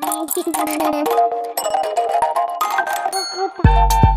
Thank you.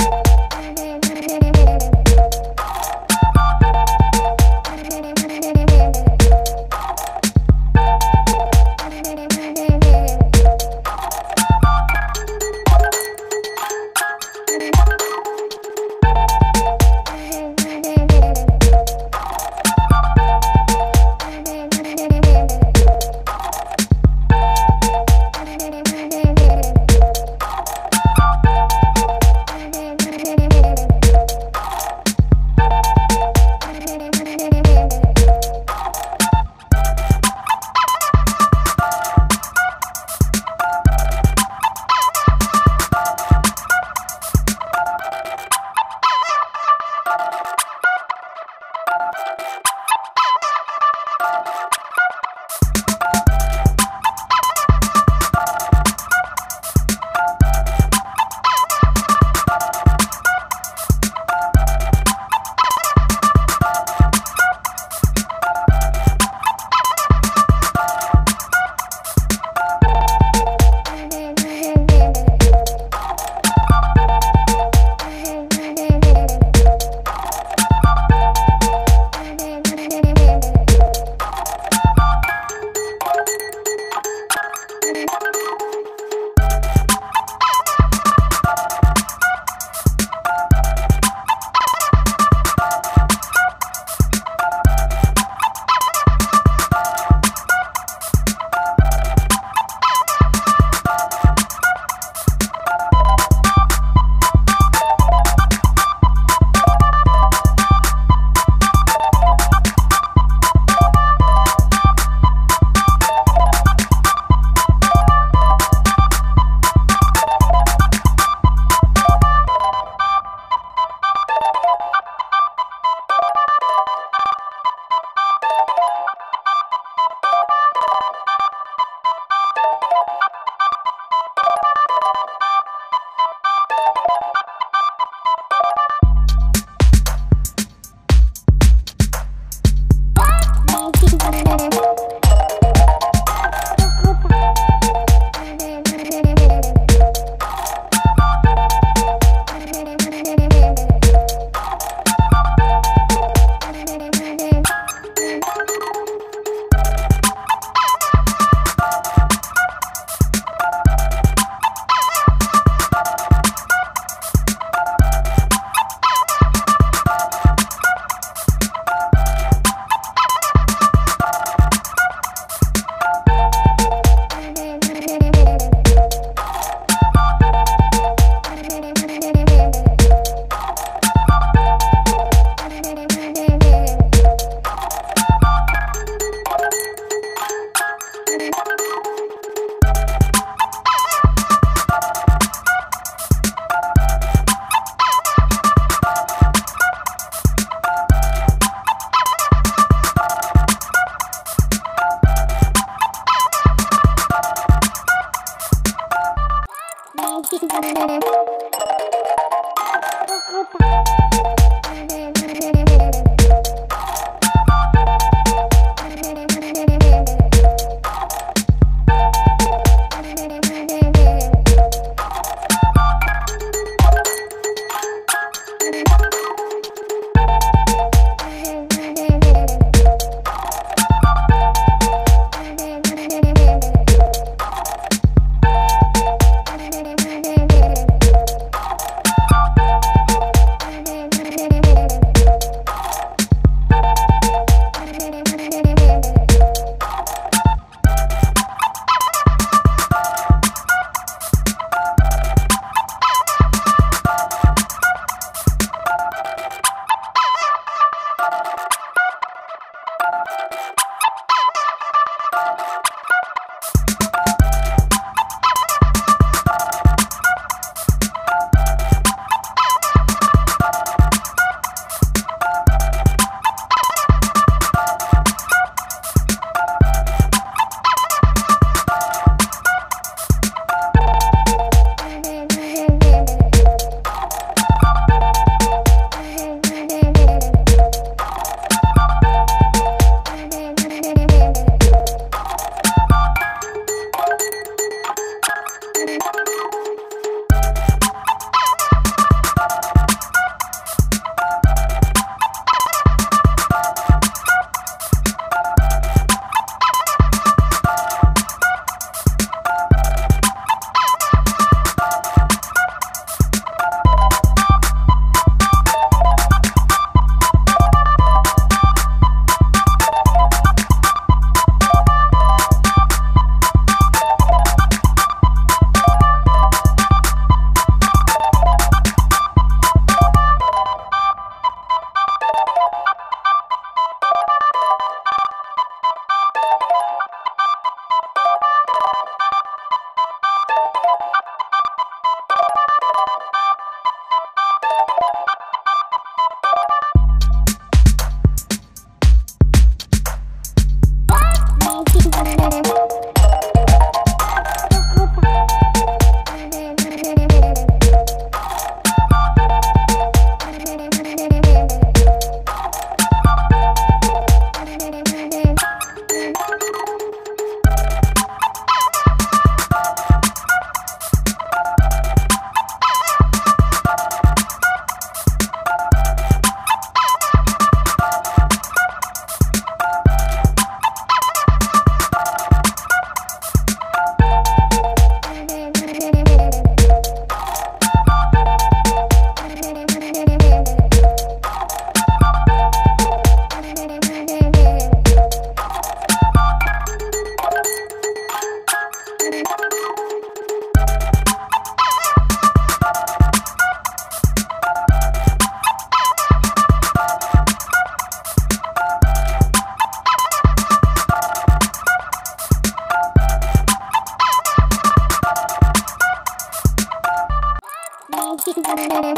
magic banana.